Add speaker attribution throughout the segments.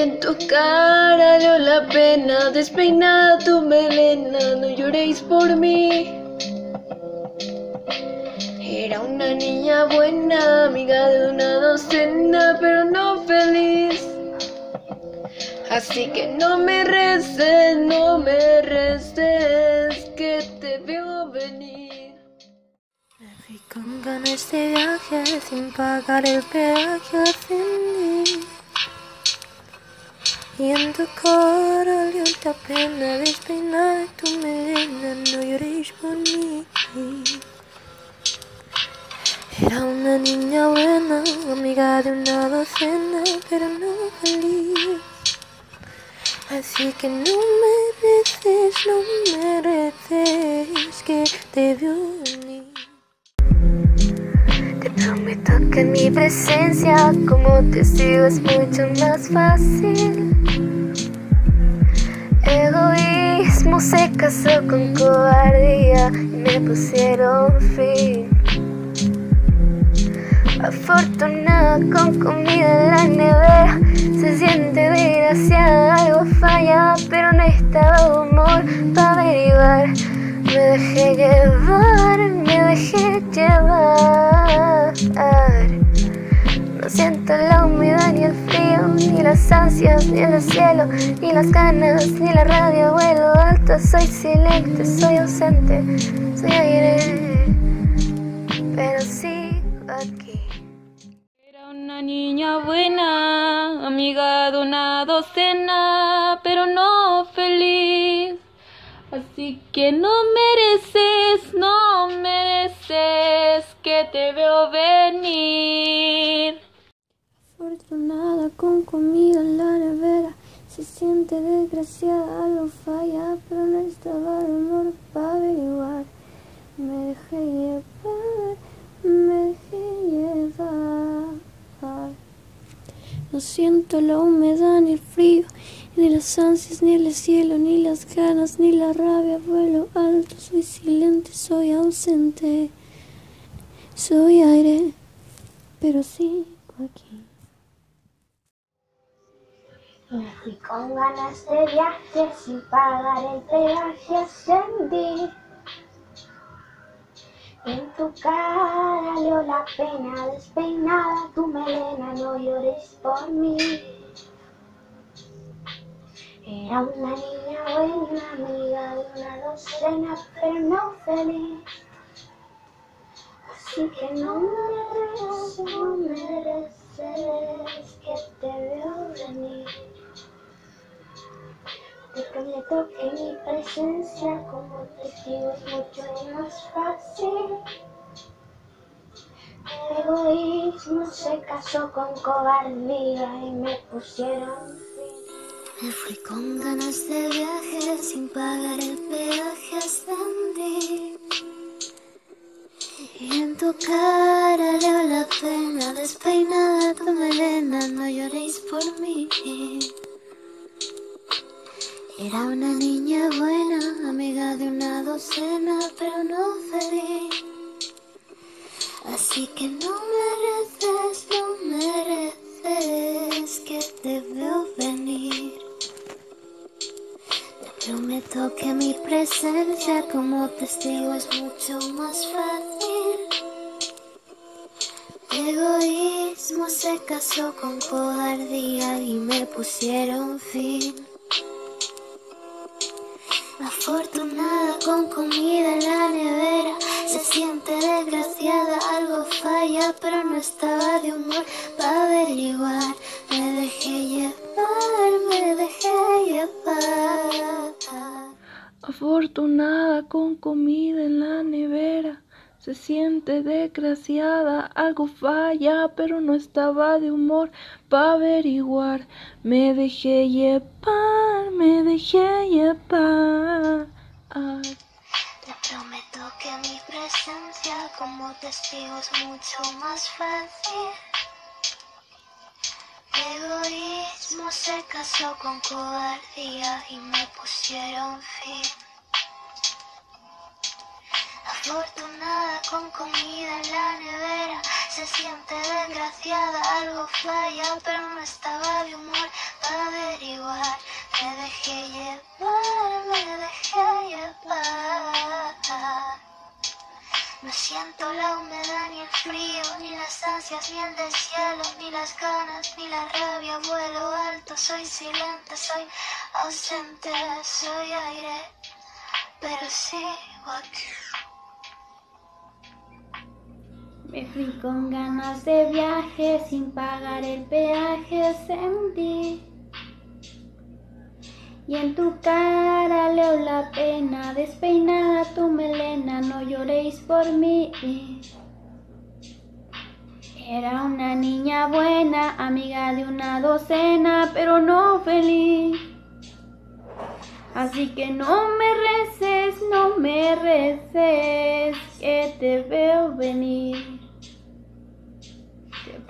Speaker 1: En tu cara leo la pena, despeinada tu melena, no lloréis por mí. Era una niña buena, amiga de una docena, pero no feliz. Así que no me reces, no me reces, que te veo venir.
Speaker 2: Me fui con ganas de viaje sin pagar el peaje ascendí. Y en tu cara leo la pena despeinada tu melena, no lloréis por mí. Era una niña buena, amiga de una docena, pero no feliz. Así que no mereces, no mereces que te vio venir. Te prometo que en mi presencia como testigo es mucho más fácil. Egoísmo se casó con cobardía y me pusieron fin. Afortunada con comida en la nevera, se siente desgraciada, algo falla, pero no estaba humor para averiguar. Me dejé llevar, me dejé llevar. Siento la humedad ni el frío, ni las ansias, ni el cielo, ni las ganas, ni la rabia. Vuelo alto, soy silente, soy ausente, soy aire, pero sigo aquí.
Speaker 1: Era una niña buena, amiga de una docena, pero no feliz. Así que no mereces, no mereces que te veo venir.
Speaker 2: Afortunada con comida en la nevera, se siente desgraciada, algo falla, pero no estaba de humor para averiguar. Me dejé llevar, me dejé llevar. No siento la humedad ni el frío, ni las ansias, ni el cielo, ni las ganas, ni la rabia. Vuelo alto, soy silente, soy ausente, soy aire, pero sigo aquí.
Speaker 3: Me fui con ganas de viaje sin pagar el peaje ascendí. En tu cara leo la pena despeinada tu melena, no llores por mí. Era una niña buena, amiga de una docena, pero no feliz. Así que no mereces, no mereces que te veo venir. Te prometo que mi presencia como testigo es mucho más fácil. El egoísmo se casó con cobardía y me pusieron.
Speaker 2: Me fui con ganas de viaje sin pagar el peaje ascendí. Y en tu cara leo la pena despeinada tu melena, no lloréis por mí. Era una niña buena, amiga de una docena, pero no feliz. Así que no mereces, no mereces que te veo venir. Te prometo que mi presencia como testigo es mucho más fácil. Egoísmo se casó con cobardía y me pusieron fin. Afortunada con comida en la nevera, se siente desgraciada, algo falla, pero no estaba de humor para averiguar. Me dejé llevar, me dejé llevar.
Speaker 1: Afortunada con comida en la nevera, se siente desgraciada, algo falla, pero no estaba de humor para averiguar. Me dejé llevar, me dejé llevar.
Speaker 2: Como testigo es mucho más fácil. Egoísmo se casó con cobardía y me pusieron fin. Afortunada con comida en la nevera, se siente desgraciada, algo falla, pero no estaba de humor para averiguar. Me dejé llevar, me dejé llevar. No siento la humedad ni el frío, ni las ansias, ni el del cielo, ni las ganas, ni la rabia. Vuelo alto, soy silente, soy ausente, soy aire, pero sigo aquí.
Speaker 4: Me fui con ganas de viaje sin pagar el peaje, sentí. Y en tu cara leo la pena, despeinada tu melena, no lloréis por mí. Era una niña buena, amiga de una docena, pero no feliz. Así que no me reces, no me reces, que te veo venir.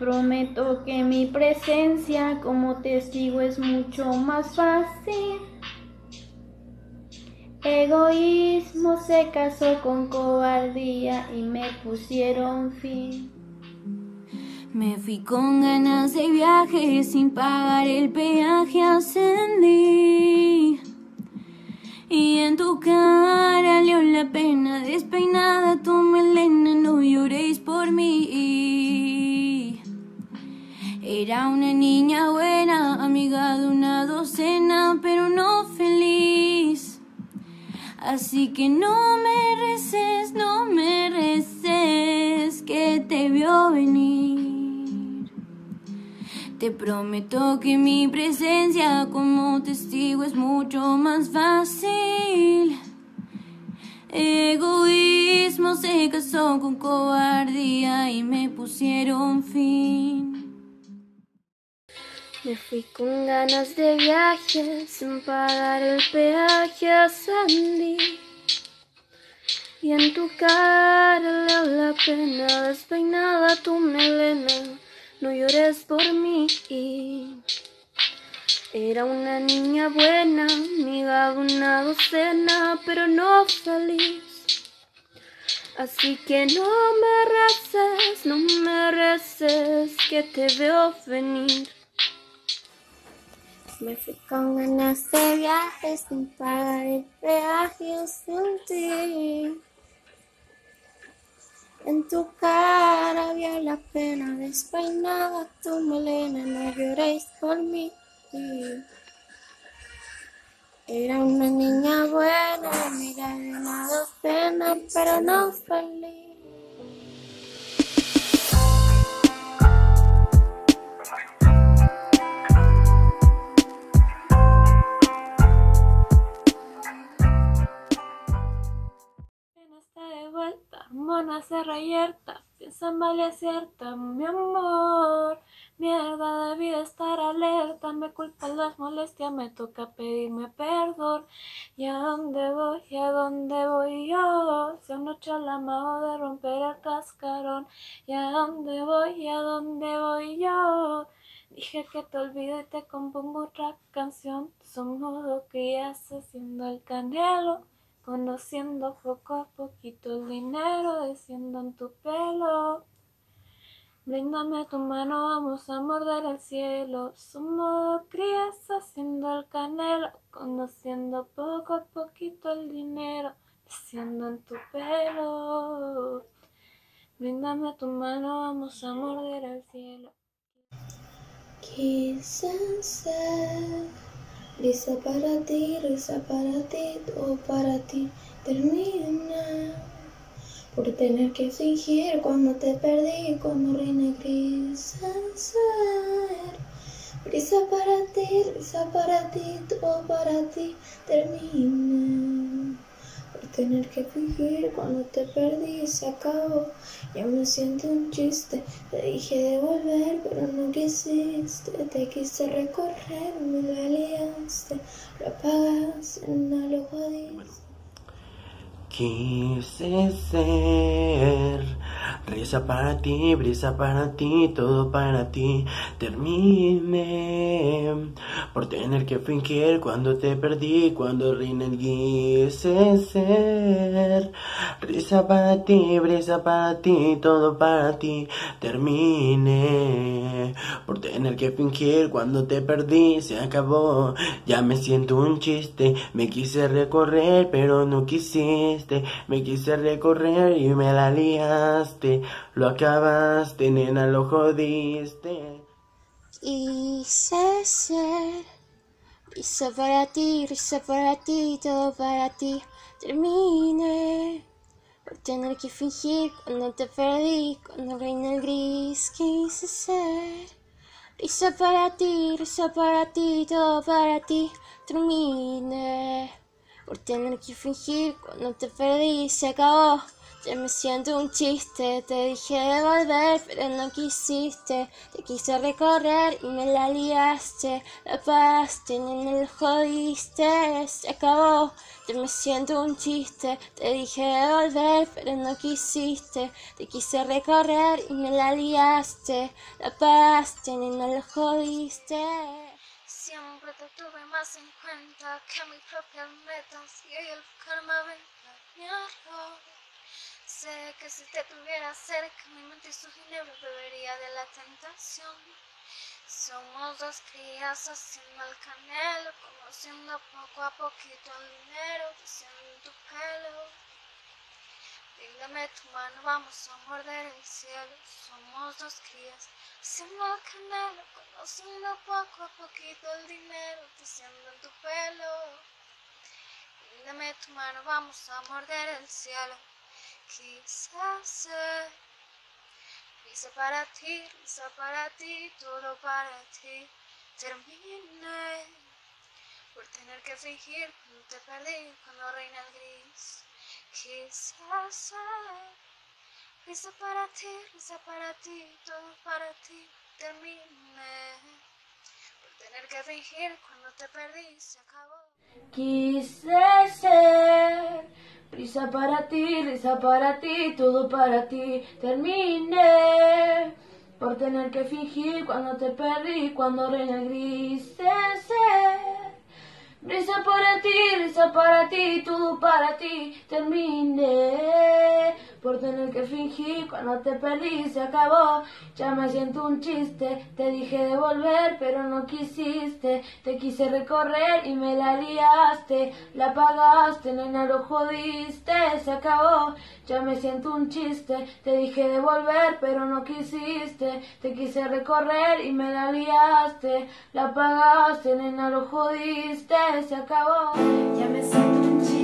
Speaker 4: Prometo que mi presencia como testigo es mucho más fácil. Egoísmo se casó con cobardía y me pusieron fin. Me fui con ganas de viaje sin pagar el peaje ascendí. Y en tu cara leo la pena despeinada tu melena, no lloréis por mí. Era una niña buena, amiga de una docena, pero no feliz. Así que no me reces, no me reces, que te vio venir. Te prometo que mi presencia como testigo es mucho más fácil. Egoísmo se casó con cobardía y me pusieron fin. Me fui con ganas de viaje sin pagar el peaje ascendí. Y en tu cara leo la pena despeinada tu melena, no llores por mí. Era una niña buena, amiga de una docena, pero no feliz. Así que no me reces, no me reces, que te veo venir. Me fui con ganas de viaje sin pagar el peaje sentí. En tu cara había la pena despeinada tu melena, no lloréis por mí. Era una niña buena, amiga de una docena, pero no feliz. Mona se reyerta, piensa mal y acierta, mi amor. Mierda, debí de estar alerta, me culpan las molestias, me toca pedirme perdón. ¿Y a dónde voy? ¿Y a dónde voy yo? Si anoche la mago de romper el cascarón. ¿Y a dónde voy? ¿Y a dónde voy yo? Dije que te olvido y te compongo otra canción. Son modo que ya haciendo el canelo. Conociendo poco a poquito el dinero, desciendo en tu pelo. Bríndame tu mano, vamos a morder el cielo. Somos crías haciendo el canelo, conociendo poco a poquito el dinero, desciendo en tu pelo. Bríndame tu mano, vamos a morder el cielo. Ser Para ti, risa para ti, todo para ti termina. Por tener que fingir cuando te perdí, cuando reina gris ser. Risa para ti, risa para ti, todo para ti termina. Tener que fingir cuando te perdí, se acabó. Ya me siento un chiste. Te dije de volver, pero no quisiste. Te quise recorrer, me la liaste. Lo apagaste, no lo jodiste.
Speaker 5: Quise ser risa para ti, brisa para ti, todo para ti. Terminé por tener que fingir cuando te perdí, cuando reina el quise ser. Risa para ti, brisa para ti, todo para ti. Terminé por tener que fingir cuando te perdí, se acabó. Ya me siento un chiste, me quise recorrer, pero no quisiste. Me quise recorrer y me la liaste. Lo acabaste, nena, lo jodiste.
Speaker 6: Quise ser risa para ti, risa para ti, todo para ti. Terminé por tener que fingir cuando te perdí, cuando reina el gris. Quise ser risa para ti, risa para ti, todo para ti. Terminé por tener que fingir cuando te perdí, se acabó. Ya me siento un chiste, te dije de volver, pero no quisiste. Te quise recorrer y me la liaste. La pagaste, ni me lo jodiste. Se acabó, ya me siento un chiste. Te dije de volver, pero no quisiste. Te quise recorrer y me la liaste. La pagaste, ni me lo jodiste.
Speaker 7: Siempre te tuve más en cuenta que mis propias metas y el karma venga mi error. Sé que si te tuviera cerca, mi mente y su ginebra bebería de la tentación. Somos dos crías haciendo el canelo, conociendo poco a poquito el dinero, diciendo tu pelo. Dígame tu mano, vamos a morder el cielo. Somos dos crías haciendo el canelo, conociendo poco a poquito el dinero, diciendo tu pelo. Dígame tu mano, vamos a morder el cielo. Quizás risa para ti, risa para ti, todo para ti. Terminé por tener que fingir cuando te perdí, cuando reina el gris. Quizás ser risa para ti, risa para ti, todo para ti. Terminé por tener que fingir cuando te perdí, se acabó.
Speaker 8: Quise ser risa para ti, risa para ti, todo para ti. Terminé por tener que fingir cuando te perdí, cuando reina el gris. Ser risa para ti, risa para ti, todo para ti. Terminé por tener que fingir cuando te perdí, se acabó. Ya me siento un chiste, te dije de volver, pero no quisiste. Te quise recorrer y me la liaste. La pagaste, nena, lo jodiste, se acabó. Ya me siento un chiste, te dije de volver, pero no quisiste. Te quise recorrer y me la liaste. La pagaste, nena, lo jodiste, se acabó.
Speaker 6: Ya me siento un chiste,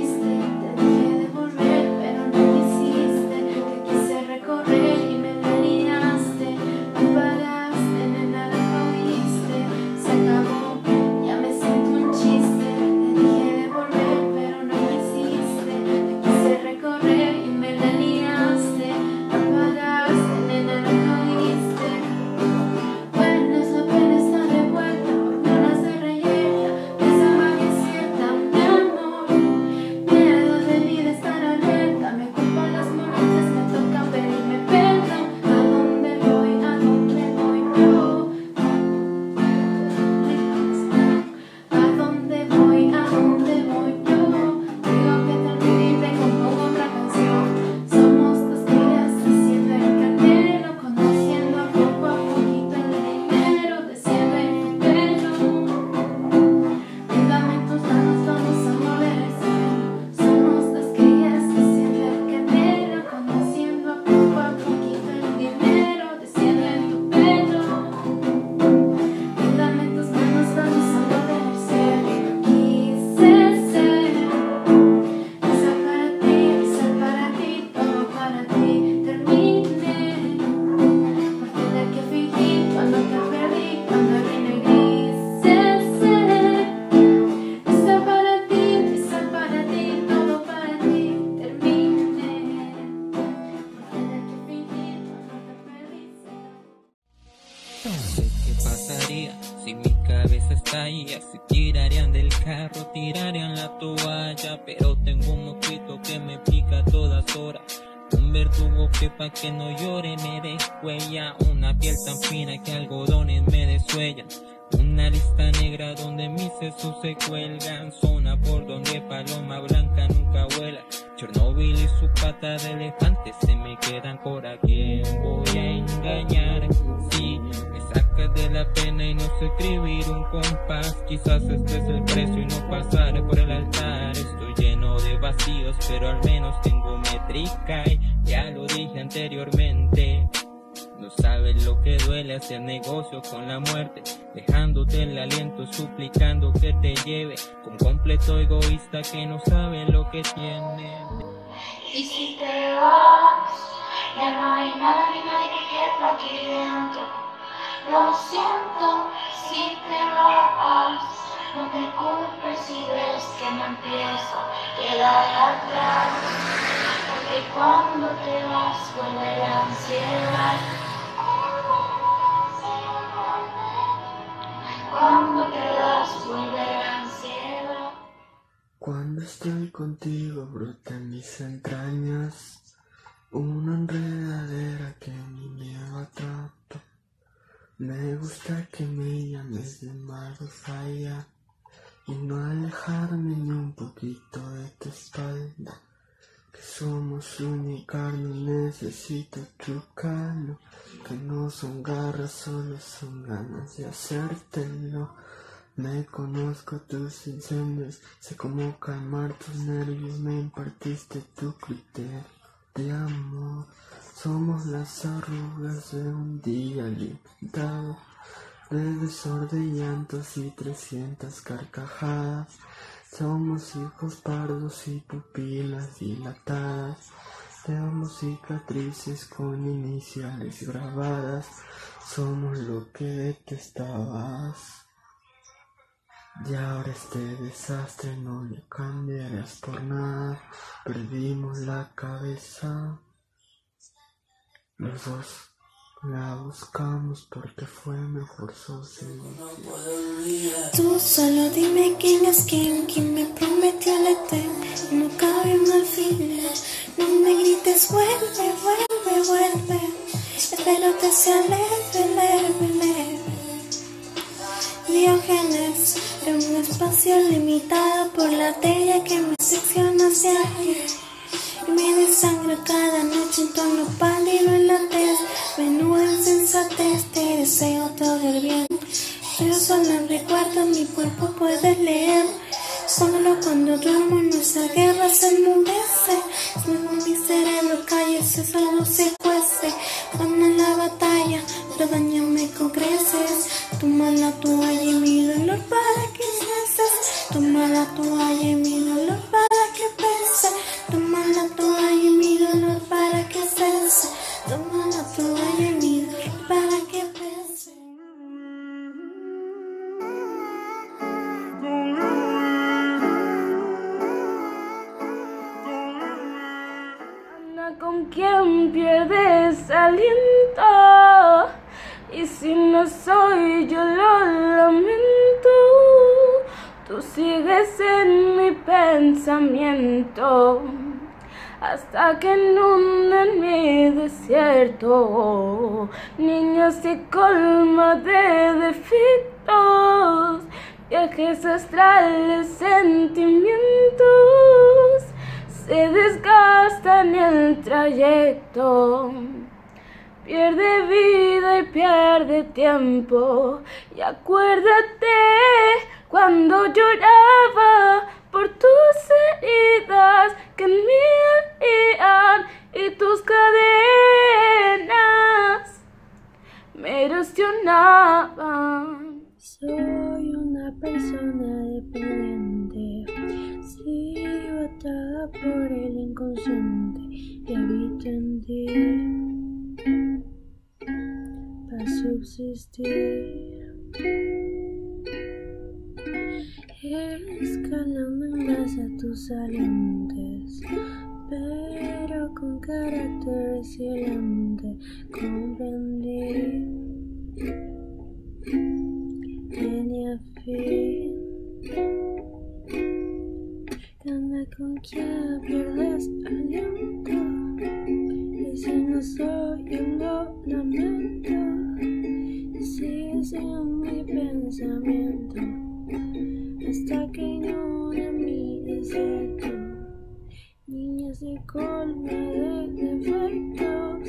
Speaker 9: ahí, así tirarían del carro, tirarían la toalla. Pero tengo un mosquito que me pica a todas horas. Un verdugo que pa' que no llore me descuella. Una piel tan fina que algodones me desuellan. Una lista negra donde mis sesos se cuelgan. Zona por donde paloma blanca nunca vuela. Chernobyl y su pata de elefante se me quedan por aquí. Voy a engañar, sí, de la pena y no sé escribir un compás. Quizás este es el precio y no pasaré por el altar. Estoy lleno de vacíos, pero al menos tengo métrica y ya lo dije anteriormente. No sabes lo que duele hacer negocio con la muerte, dejándote el aliento, suplicando que te lleve, con completo egoísta que no sabe lo que tiene.
Speaker 10: Y si te vas, ya no hay nada ni nadie que quede aquí dentro. Lo siento si te vas, no te culpes si ves que me empiezo a quedar atrás. Porque cuando te vas vuelve la ansiedad. Cuando te vas vuelve ansiedad.
Speaker 11: Cuando estoy contigo brota en mis entrañas una enredadera que mi miedo atrapa. Me gusta que me llames de falla y no alejarme ni un poquito de tu espalda. Que somos carne, necesito chocarlo. Que no son garras, solo son ganas de hacértelo. Me conozco tus incendios, sé cómo calmar tus nervios, me impartiste tu criterio de amor. Somos las arrugas de un día limitado, de desorden, llantos y trescientas carcajadas. Somos hijos pardos y pupilas dilatadas. Tenemos cicatrices con iniciales grabadas. Somos lo que detestabas. Y ahora este desastre no lo cambiarás por nada. Perdimos la cabeza. Los dos la buscamos porque fue mejor sociedad.
Speaker 12: Tú solo dime quién es quién, quién me prometió el eterno. No cabe mal final. No me grites, vuelve, vuelve, vuelve. Espero te sea leve, leve, leve. Diógenes, en un espacio limitado por la tela que me secciona hacia aquí. Me desangra cada noche en tono pálido en la tez. Menuda insensatez, te deseo todo el bien. Pero solo en recuerdo mi cuerpo puede leer. Solo cuando duermo nuestra guerra se enmudece. Luego mi cerebro cae, ese solo se
Speaker 13: hasta que inunden mi desierto niña se colma de defectos viajes astrales sentimientos se desgastan el trayecto. Pierde vida y pierde tiempo. Y acuérdate cuando lloraba por tus heridas que me y tus cadenas me erosionaban.
Speaker 12: Soy una persona dependiente, sigo atada por el inconsciente y habito en ti para subsistir. Escalando en base a tus salientes, pero con carácter resiliente comprendí
Speaker 14: fin. Gana con quien pierdes aliento. Y si no soy, yo lo lamento. Y sigues en mi pensamiento. Hasta que inunde mi desierto. Niña se colma de defectos.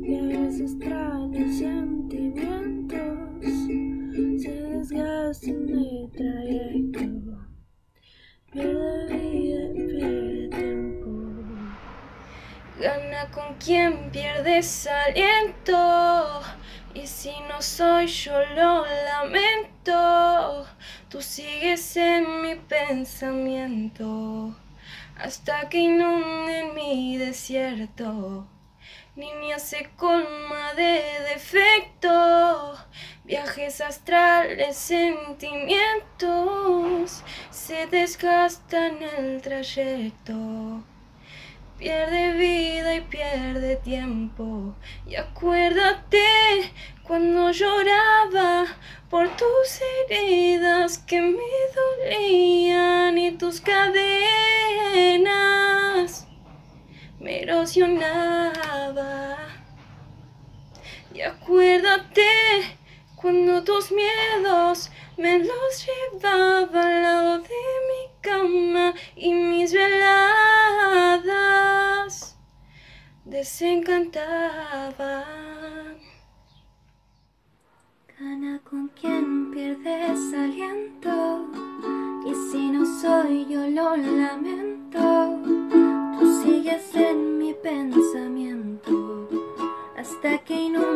Speaker 14: Viajes extraños, sentimientos. Se desgastan el trayecto. Pierde vida y pierde tiempo.
Speaker 7: Gana con quien pierdes aliento. Y si no soy yo lo lamento. Tú sigues en mi pensamiento. Hasta que inunde mi desierto. Niña se colma de defecto. Viajes astrales, sentimientos. Se desgastan el trayecto. Pierde vida y pierde tiempo. Y acuérdate cuando lloraba por tus heridas que me dolían y tus cadenas me erosionaba. Y acuérdate cuando tus miedos me los llevaba al lado de mi cama y mis veladas desencantaban.
Speaker 14: Gana con quien pierdes aliento. Y si no soy yo lo lamento. Tú sigues en mi pensamiento. Hasta que inunden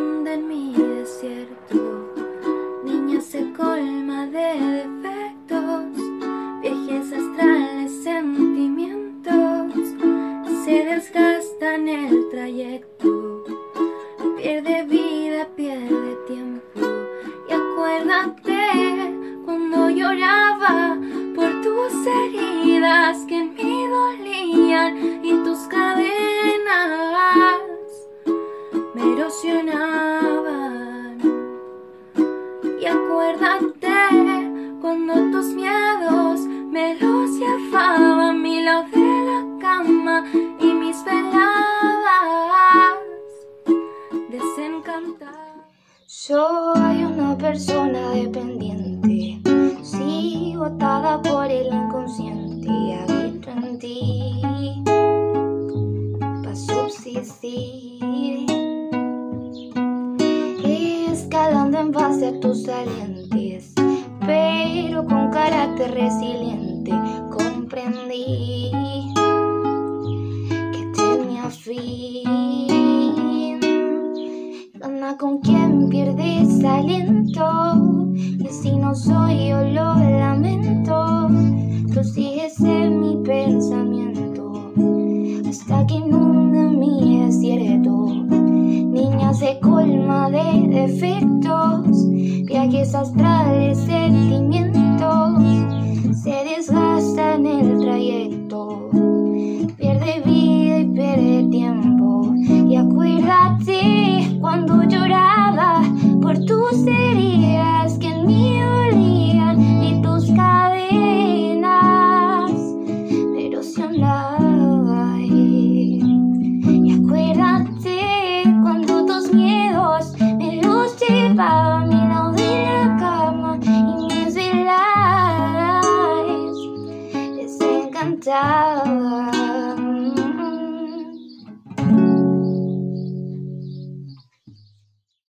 Speaker 15: Soy una persona dependiente, sigo atada por el inconsciente, habito en ti. Para subsistir, escalando en base a tus salientes, pero con carácter resiliente. Comprendí Con quien pierdes aliento. Y si no soy yo lo lamento. Tú sigues mi pensamiento. Hasta que inunde mi desierto. Niña se colma de defectos. Viajes astrales, sentimientos. Se desgasta en el trayecto.